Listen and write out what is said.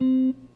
you